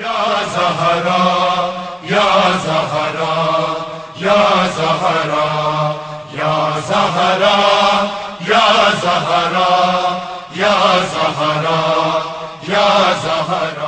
या जहरा या जहरा या जहरा या जहरा या जहरा या जहरा या जहरा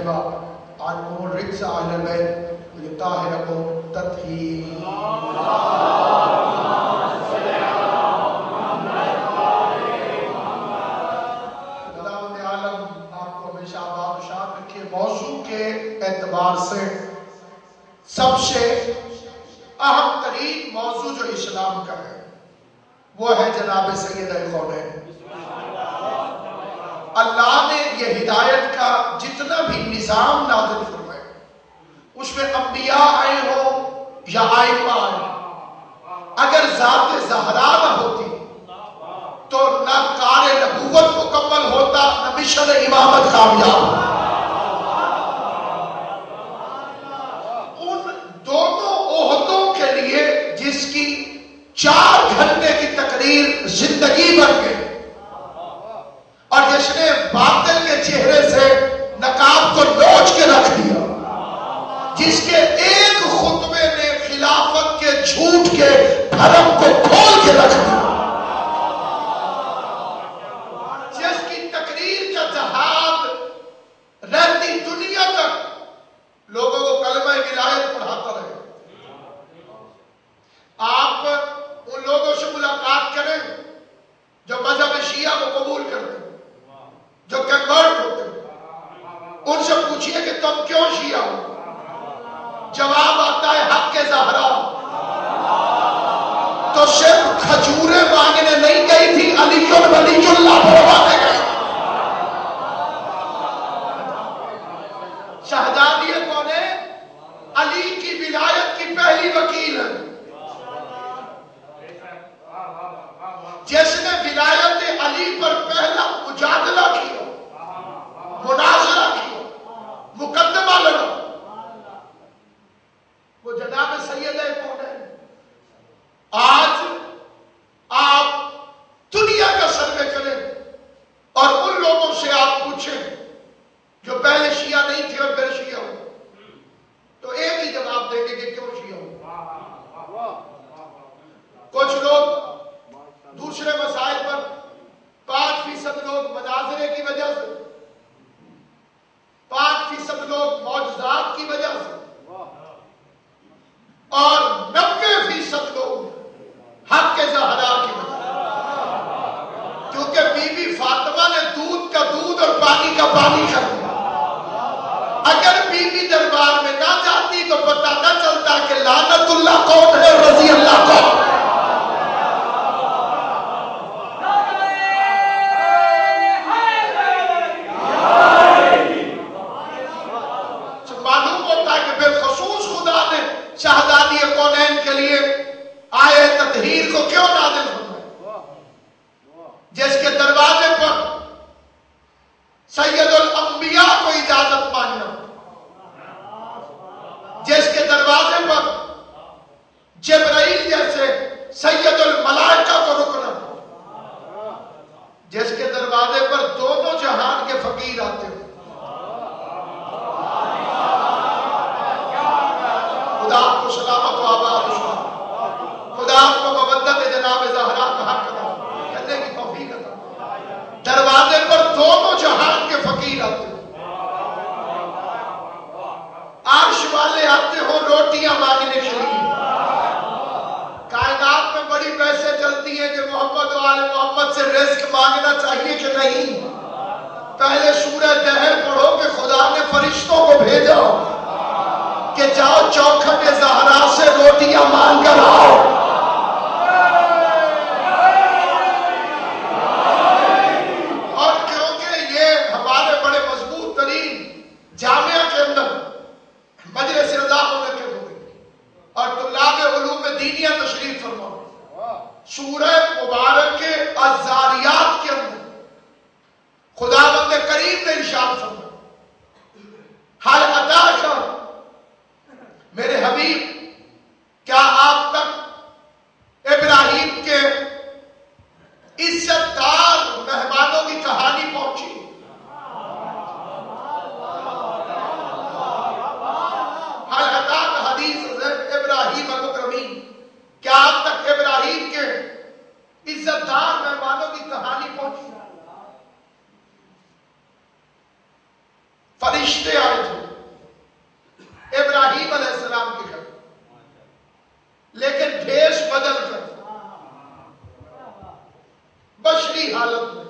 मरतबा आलकोहल रिक्स आलम ताहिर को तथी एतबार से सबसे अहम तरीन मौजू जो इस्लाम का है, वो है जनाब सैद अल्लाह ने यह हिदायत निज़ाम नाजिल फरमाया उसमें अंबिया आए हो या आए अगर जात जहरा न होती तो न कार नबूवत मुकम्मल होता, न मिशन इमामत कामयाब। उन दोनों ओहदों के लिए जिसकी चार घंटे की तकरीर ज़िंदगी भर गई और जिसने बादल के चेहरे से नकाब को नोच के रख दिया जिसके एक खुतबे ने खिलाफत के झूठ के धर्म को खोल के रख दिया। रहती दुनिया तक लोगों को कलमा विलायत पढ़ाता आप उन लोगों से मुलाकात करें जो मज़हब शिया को कबूल करते जो कन्वर्ट होते। उनसे पूछिए कि तुम क्यों शिया हो जवाब आता है हक के जहरा तो सिर्फ़ जिसके दरवाजे पर दोनों जहान के फकीर आते हो। खुदा आपको सलामत हो, आबाद खुदा आपको मबदत जनाब जहरा का कहते की कॉफ़ी करो दरवाजे पर दोनों जहान के फकीर आते हो। आर्श वाले आते हो, रोटियाँ मांगने के लिए। होती है कि मोहब्बत वाले मोहब्बत से रिस्क मांगना चाहिए कि नहीं। पहले सूरज दहर पढ़ो कि खुदा ने फरिश्तों को भेजा कि जाओ चौखट जहरा से रोटियाँ मांग कर आओ। सूरह मुबारक के अजारियात के अंदर। खुदाबंद करीम ने इशाद फरमा हल अदा मेरे हबीब, क्या आप तक इब्राहिम के इज्जतदार मेहमानों की कहानी पहुँची? हर अदा हदीस इब्राहिम मुकरमीन क्या आप तक इज्जतदार मेहमानों की कहानी पहुँची। फरिश्ते आए थे। इब्राहिम अलैहिस्सलाम के घर लेकिन भेष बदल कर बशरी हालत में।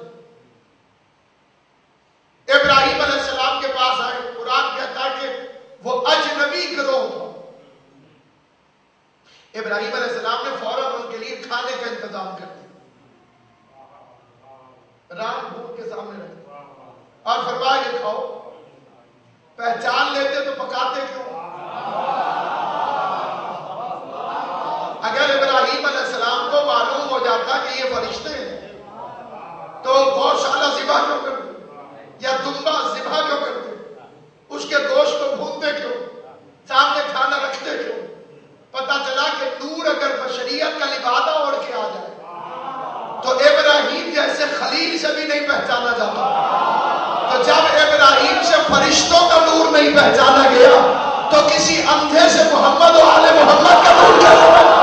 इब्राहिम अलैहिस्सलाम के पास आए। कुरान कहता है कि वो अजनबी गिरोह था। इब्राहिम ने फ़ौरन उनके लिए खाने का इंतज़ाम कर दिया। राम भूख के सामने रख दिया और फरमाया, ये खाओ। पहचान लेते तो पकाते क्यों? अगर इब्राहिम अलैहिस्सलाम को मालूम हो जाता कि ये फरिश्ते हैं तो गौशाला जिबा क्यों करते? या दुम्बा जिबा क्यों करते? उसके गोश्त को भूनते क्यों? सामने खाना रखते क्यों? पता चला कि नूर अगर बशरियत का लिबादा ओढ़ के आ जाए तो इब्राहिम जैसे खलील से भी नहीं पहचाना जाता। तो जब इब्राहिम से फरिश्तों का नूर नहीं पहचाना गया तो किसी अंधे से मोहम्मद और आले मोहम्मद का नूर कैसे पहचाना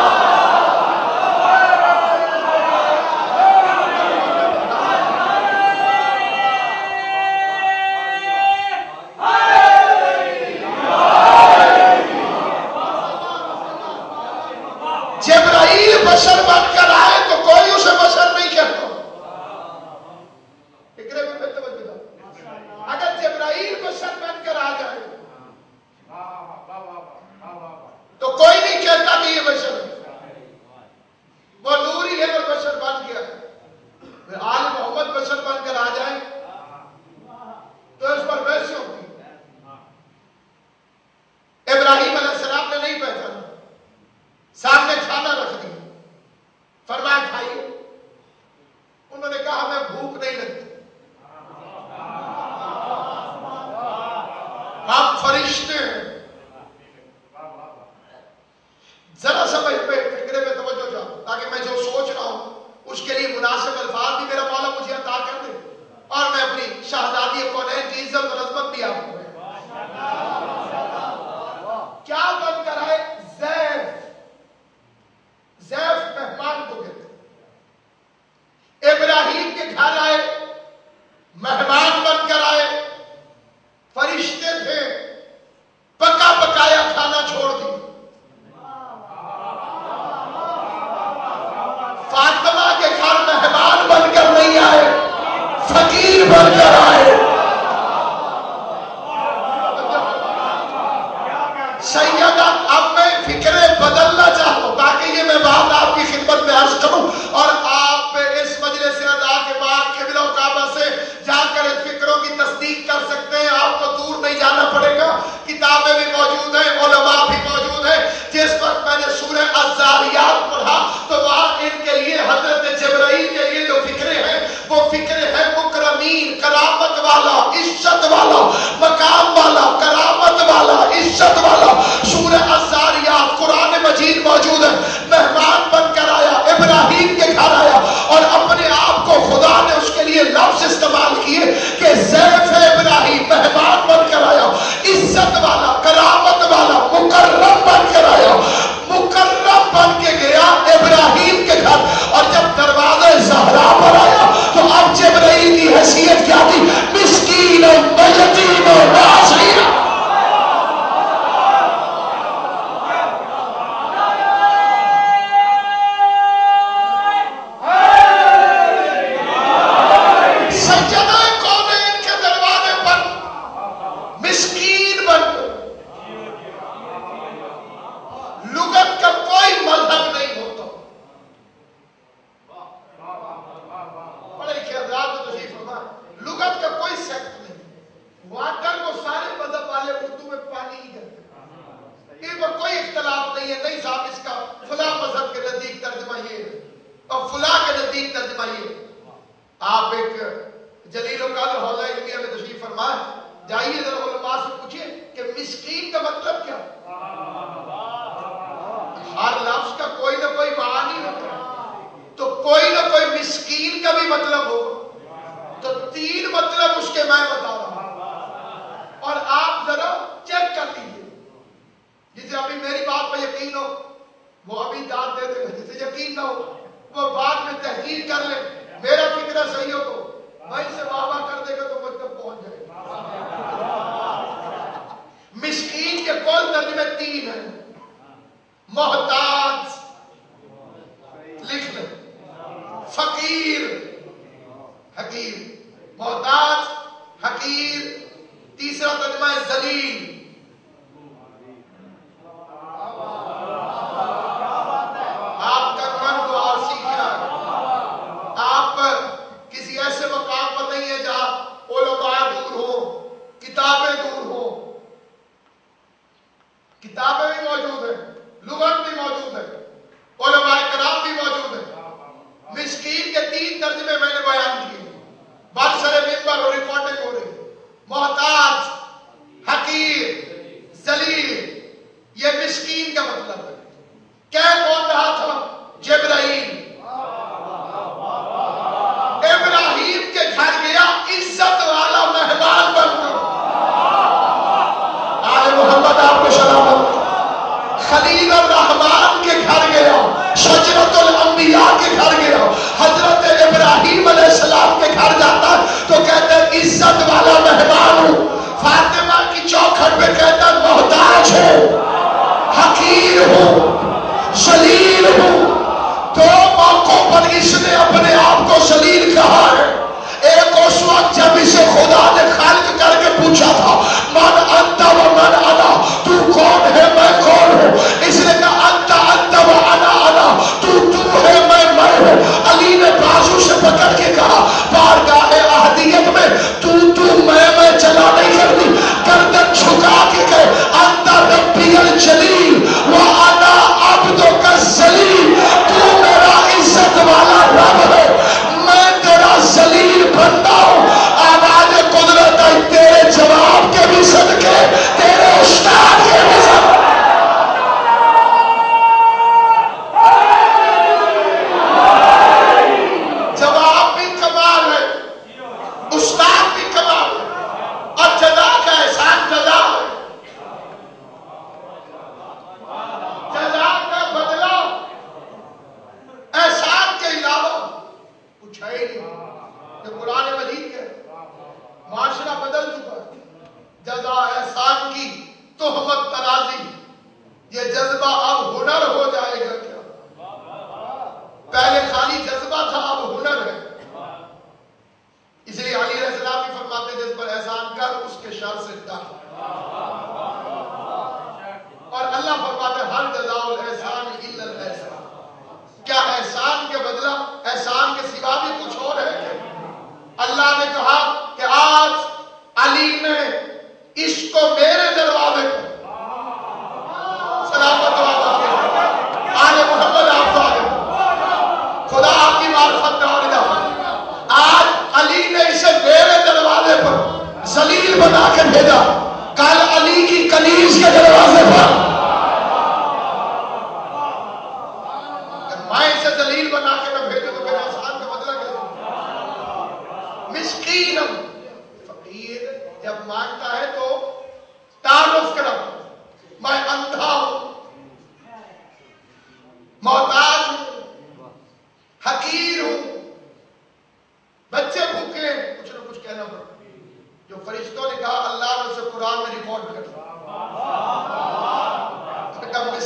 वाला, इज़्ज़त वाला, मकाम वाला, करामत वाला, इज़्ज़त वाला। सूरह अजारियात कुरान मजीद मौजूद है। मेहमान बनकर आया, इब्राहिम के घर आया और अपने आप को खुदा ने उसके लिए लफ्ज इस्तेमाल कौन नदी में तीन है? मोहताज। लिख ले। फकीर। हकीर। मोहताज, हकीर। तीसरा तजमा है जलील। सलाम के घर जाता तो कहता इज़्ज़त वाला मेहमान हूँ। फातिमा की चौखट पे कहता मोहताज हूँ हकीर हूँ शलील हूँ। दो मौकों पर इसने अपने आप को शलील कहा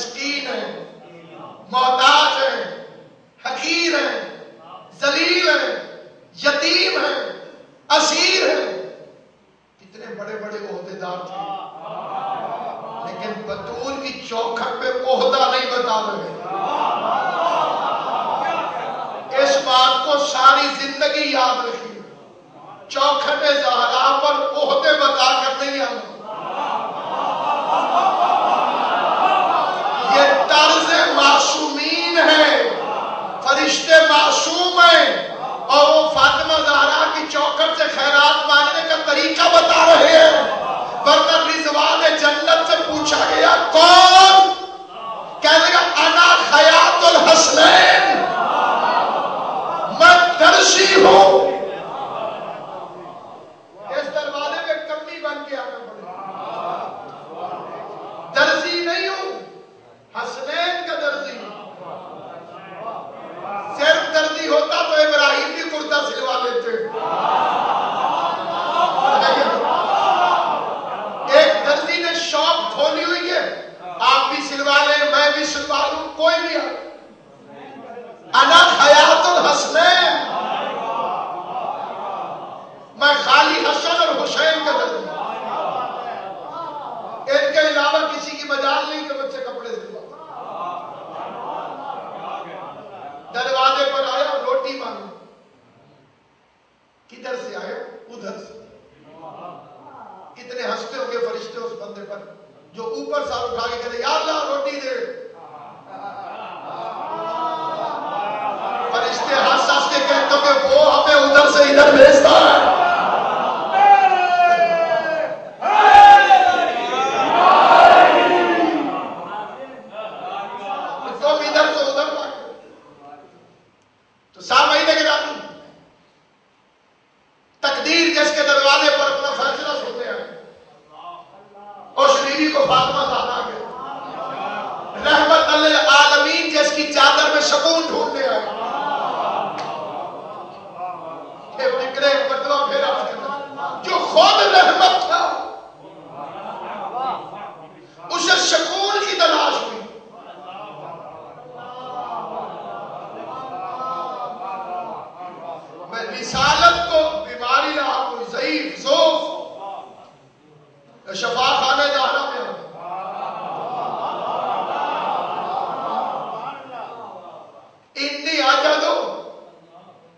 मिस्कीन है मोहताज है हकीर है। call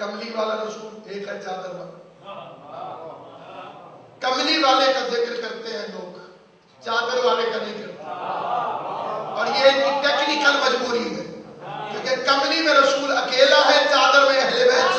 कमली वाला तो रसूल एक है चादर वाला। हाँ, हाँ, हाँ, कमली वाले का ज़िक्र करते हैं लोग चादर वाले का नहीं करते और ये टेक्निकल मजबूरी है क्योंकि कमली में रसूल अकेला है चादर में अहले बैत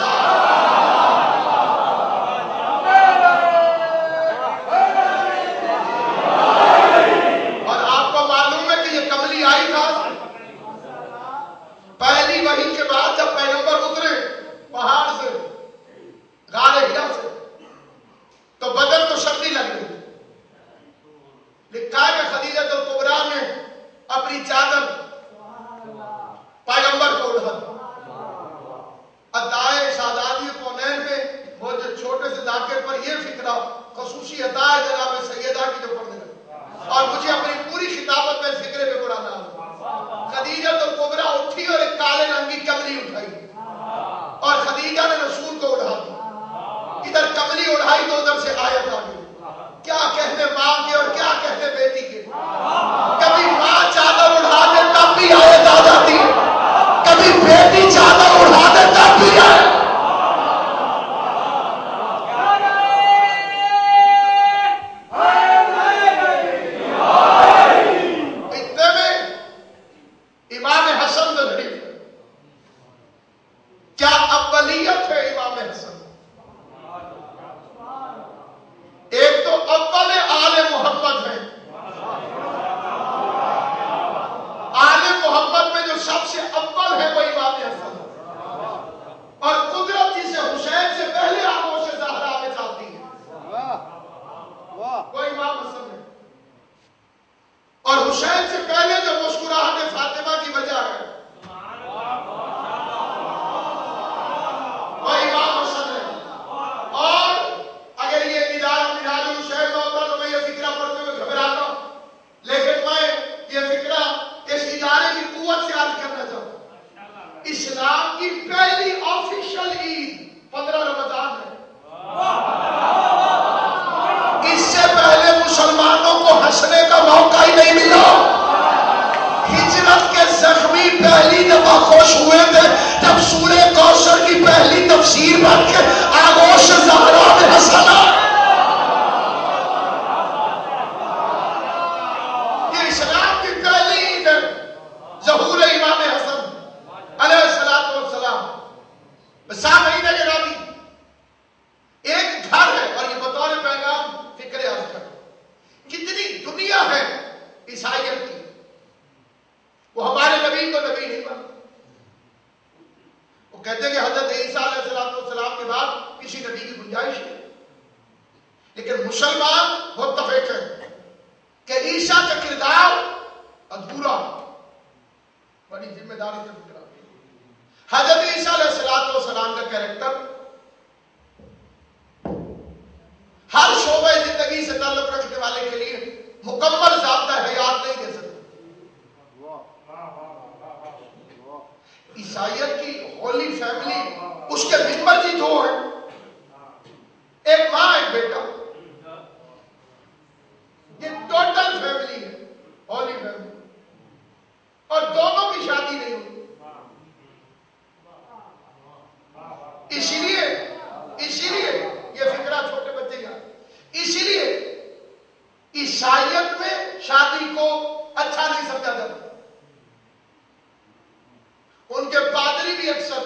कहते हैं कि हज़रत ईसा के बाद किसी नबी की गुंजाइश है लेकिन मुसलमान मुतफिक है कि ईसा का किरदार अधूरा बड़ी ज़िम्मेदारी से गुजरा हज़रत ईसा सलाम का कैरेक्टर, हर शोबे ज़िंदगी से ताल्लुक रखने वाले के लिए मुकम्मल जबता हयात नहीं दे सकते। ईसाइयत की होली फैमिली उसके मिंबर जी दो है। एक माँ, एक बेटा। ये टोटल फैमिली है। होली फैमिली और दोनों की शादी नहीं हुई। इसीलिए इसीलिए ये फिक्रा छोटे बच्चे का। इसीलिए ईसाइत में शादी को अच्छा नहीं समझा जाता उनके पादरी भी अक्सर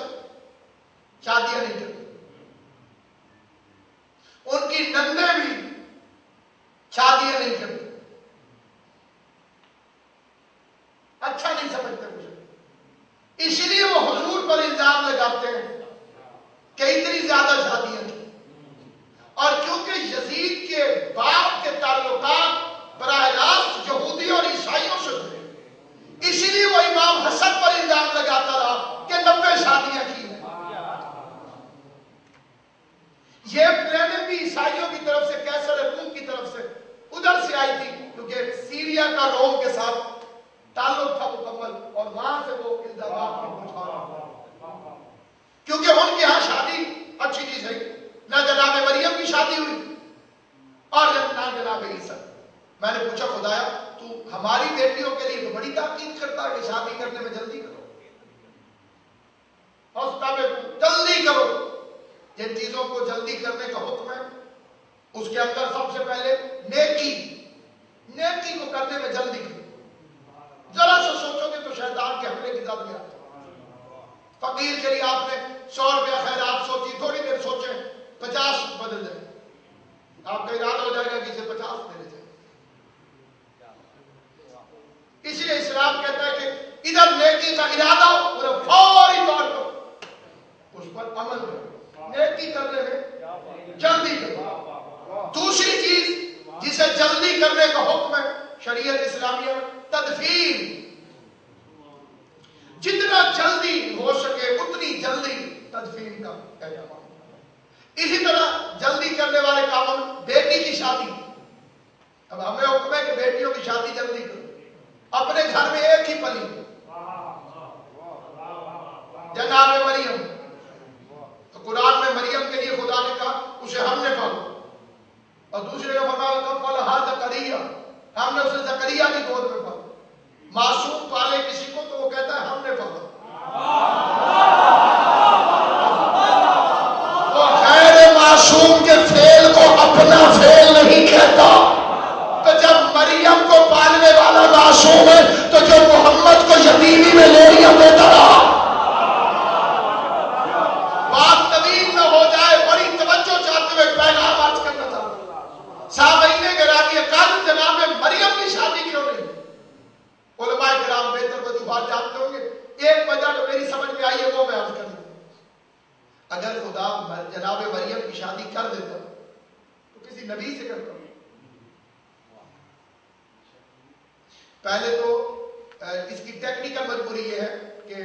शादियाँ नहीं करते उनकी नंदे भी शादियाँ नहीं करते अच्छा नहीं समझते मुझे इसलिए वो हुजूर पर इल्ज़ाम लगाते हैं कि इतनी ज़्यादा शादियाँ की और क्योंकि यजीद के बाप के ताल्लुकात बरह रास्त यहूदी और ईसाइयों से थे इसीलिए वो इमाम हसन पर इल्ज़ाम लगाता रहा कि नब्बे शादियाँ की हैं ये प्लानिंग भी ईसाइयों की तरफ़ से कैसर रूम की तरफ़ से उधर से आई थी क्योंकि सीरिया का रोम के साथ ताल्लुक था मुकम्मल और वहाँ से वो इल्ज़ाम उठा रहा क्योंकि उनके यहाँ शादी अच्छी चीज़ है ना जनाब मरियम की शादी हुई और ना जनाब ईसा मैंने पूछा तू हमारी बेटियों के लिए तो बड़ी ताकीद करता है कि शादी करने में जल्दी करो। हौसला में जल्दी करो। जिन चीज़ों को जल्दी करने का हुक्म है, उसके अंदर सबसे पहले नेकी नेकी को करने में जल्दी करो। जरा सा सोचोगे तो शैतान के हमले की में आते फकीर के लिए आपने सौ रुपया खैरात सोची, थोड़ी देर सोचे, पचास बदल जाए। आपका इरादा हो जाएगा कि इसे पचास देने चाहिए इसलिए इस्लाम कहता है कि इधर नेकी का इरादा पूरे फौरी तौर पर। उस पर अमल करो। नेकी करने में जल्दी करो। दूसरी चीज़, जिसे जल्दी करने का हुक्म है, शरीयत इस्लामिया में तदफीर जितना जल्दी हो सके, उतनी जल्दी तदफीन का एहतमाम इसी तरह जल्दी करने वाले कामों में बेटी की शादी। अब हमें हुक्म है कि बेटियों की शादी जल्दी करो। अपने घर में एक ही पली। जनाब मरियम। तो कुरान में मरियम के लिए खुदा ने कहा, उसे हमने पालो। और दूसरे का फरमाया, कब फल हा, जकरिया। हमने उसे जकरिया की गोद में पाला। मासूम पाले किसी को तो वो कहता है, हमने पाला। मासूम के फेल को अपना फेल नहीं कहता। वाला मासूम है तो जो मोहम्मद को यतीमी में लोरियाँ देता रहा हुए मरियम की शादी होंगे। एक वजह मेरी समझ में आई है, वो मैं आज अगर खुदा जनाब मरियम की शादी कर देता तो किसी नबी से करता पहले तो इसकी टेक्निकल मजबूरी यह है कि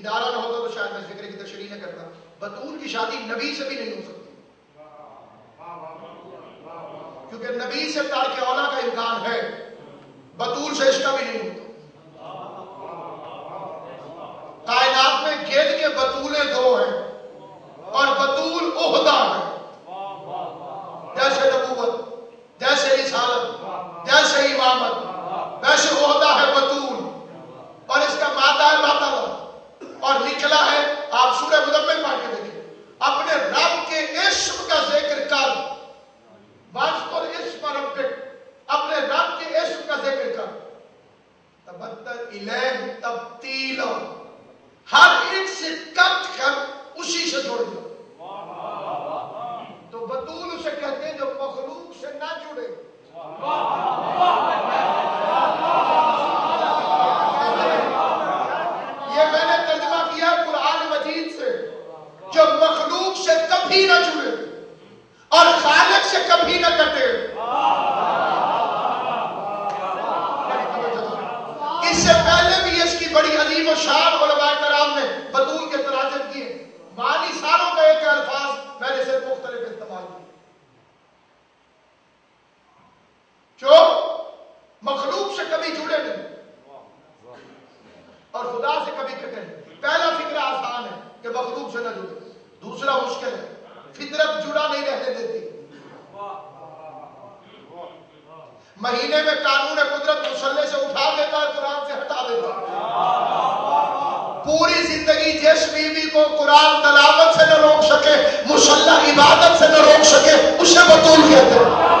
इदारा ना होता तो शायद मैं ज़िक्र की तशरी न करता। बतूल की शादी नबी से भी नहीं हो सकती। क्योंकि नबी से तार के औला का इम्कान है, बतूल से इसका भी नहीं होता। कायनात में गेद के बतूले दो हैं और बतूल ओहदा है। जैसे नबूवत, जैसे रिसालत, जैसे इमामत वैसे ओहदा है बतूल। और इसका मादा है माता और निकला है, आप सूर्य मुदम्मिल पढ़ के देखिए। अपने रब के इश्म का ज़िक्र कर। वास्तव इश्म रब अपने रब के इश्म का ज़िक्र कर। तबत्तर इलैह तब्तील हर एक से कट कर उसी से जोड़ दो। तो बतूल उसे कहते हैं जो मखलूक से ना जुड़े। ये मैंने तर्जमा किया कुरान मजीद से जो मखलूक से कभी ना जुड़े और खालिक से कभी ना कटे इससे पहले भी इसकी बड़ी अजीम और शान कराम ने बतूल के तराजम किए। मानी सारों का एक अल्फाज मैंने सिर्फ़ मुख्तलिफ़ इस्तेमाल किए जो मखलूक से कभी जुड़े नहीं। और खुदा से कभी कटे नहीं। पहला फ़िक्र आसान है कि मखलूक से ना जुड़े। दूसरा मुश्किल है। फितरत जुड़ा नहीं रहने देती। महीने में कानून कुदरत मुसल्ले से उठा देता है, कुरान से हटा देता है। पूरी ज़िंदगी जिस बीवी को कुरान तलावत से न रोक सके, मुसल्ला इबादत से न रोक सके, उसे बतूल कहते हैं।